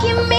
give me